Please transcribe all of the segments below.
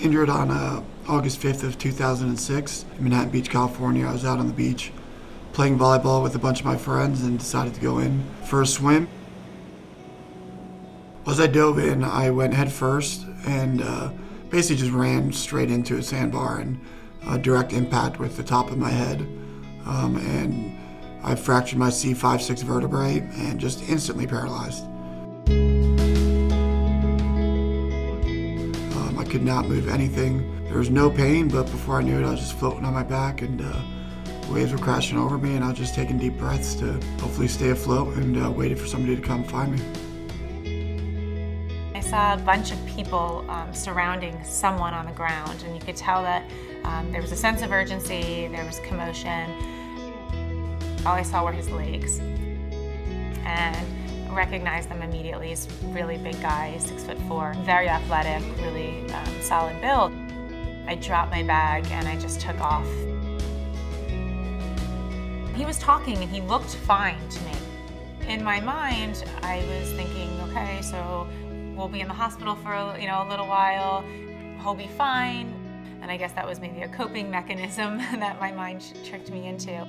injured on uh, August 5th of 2006 in Manhattan Beach, California. I was out on the beach playing volleyball with a bunch of my friends and decided to go in for a swim. As I dove in, I went head first and uh, basically just ran straight into a sandbar and a direct impact with the top of my head. Um, and I fractured my C5-6 vertebrae and just instantly paralyzed. I could not move anything. There was no pain, but before I knew it, I was just floating on my back and uh, waves were crashing over me and I was just taking deep breaths to hopefully stay afloat and uh, waited for somebody to come find me. I saw a bunch of people um, surrounding someone on the ground and you could tell that um, there was a sense of urgency, there was commotion. All I saw were his legs and recognized them immediately. He's really big guy, six foot four, very athletic, really um, solid build. I dropped my bag and I just took off. He was talking and he looked fine to me. In my mind, I was thinking, okay, so we'll be in the hospital for you know a little while. He'll be fine. And I guess that was maybe a coping mechanism that my mind tricked me into.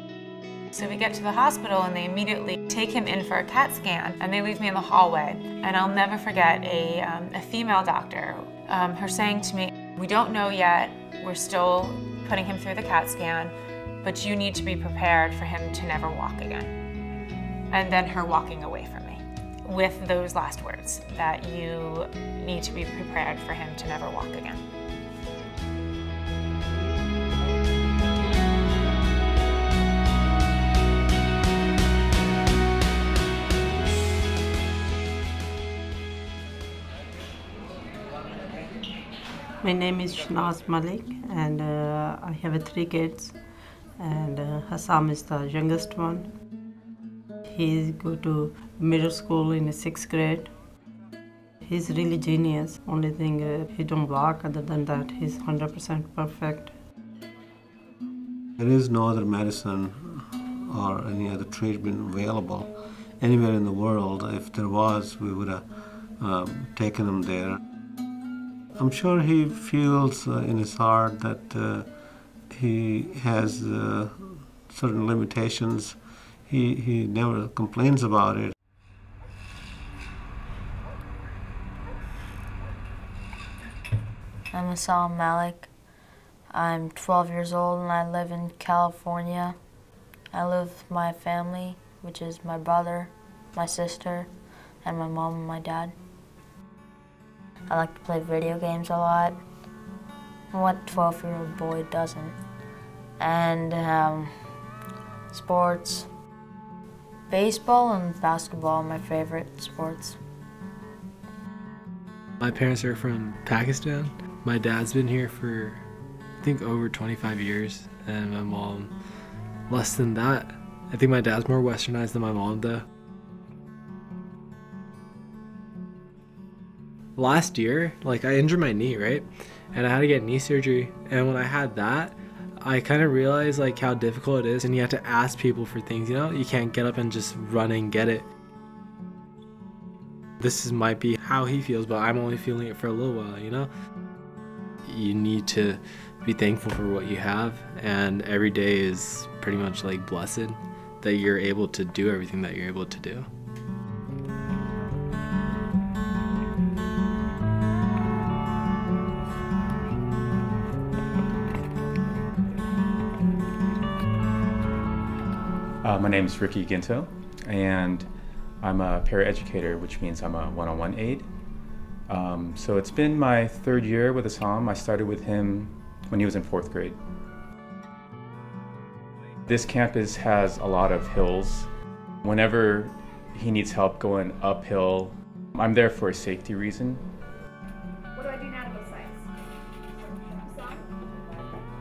So we get to the hospital and they immediately take him in for a CAT scan and they leave me in the hallway. And I'll never forget a, um, a female doctor, um, her saying to me, we don't know yet, we're still putting him through the CAT scan, but you need to be prepared for him to never walk again. And then her walking away from me with those last words, that you need to be prepared for him to never walk again. My name is Shahnaz Malik, and uh, I have three kids. And uh, Hussam is the youngest one. He go to middle school in the sixth grade. He's really genius. Only thing uh, he don't walk. Other than that, he's 100% perfect. There is no other medicine or any other treatment available anywhere in the world. If there was, we would have um, taken him there. I'm sure he feels uh, in his heart that uh, he has uh, certain limitations. He, he never complains about it. I'm Hussam Malik. I'm 12 years old and I live in California. I live with my family, which is my brother, my sister, and my mom and my dad. I like to play video games a lot. What 12 year old boy doesn't? And um, sports. Baseball and basketball are my favorite sports. My parents are from Pakistan. My dad's been here for, I think, over 25 years, and my mom less than that. I think my dad's more westernized than my mom, though. Last year, like I injured my knee, right? And I had to get knee surgery. And when I had that, I kind of realized like how difficult it is and you have to ask people for things, you know? You can't get up and just run and get it. This is, might be how he feels, but I'm only feeling it for a little while, you know? You need to be thankful for what you have and every day is pretty much like blessed that you're able to do everything that you're able to do. Uh, my name is Ricky Ginto, and I'm a paraeducator, which means I'm a one-on-one aide. Um, so it's been my third year with Hussam. I started with him when he was in fourth grade. This campus has a lot of hills. Whenever he needs help going uphill, I'm there for a safety reason. What do I do now to both sides?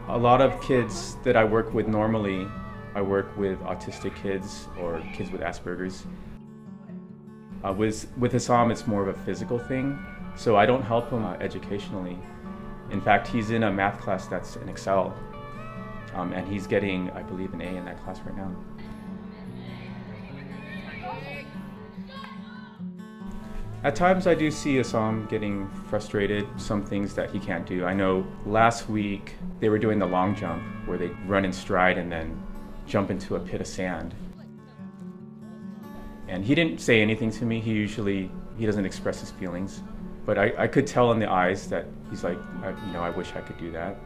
A lot of kids that I work with normally I work with autistic kids or kids with Asperger's. Uh, with, with Hussam, it's more of a physical thing, so I don't help him uh, educationally. In fact, he's in a math class that's in Excel, um, and he's getting, I believe, an A in that class right now. At times, I do see Hussam getting frustrated, some things that he can't do. I know last week they were doing the long jump where they run in stride and then jump into a pit of sand. And he didn't say anything to me. He usually he doesn't express his feelings, but I, I could tell in the eyes that he's like, you know, I wish I could do that.